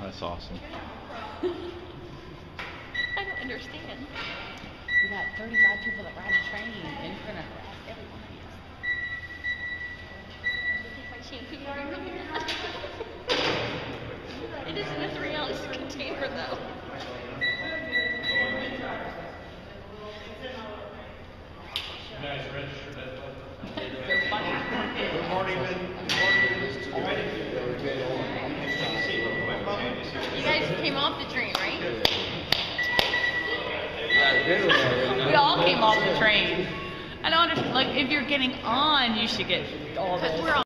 That's awesome. I don't understand. We got 35 people that ride So funny. Good morning, Min- good morning, Mr. Committee. You guys came off the train, right? We all came off the train. I don't understand. Like, if you're getting on, you should get all Because this. we're on.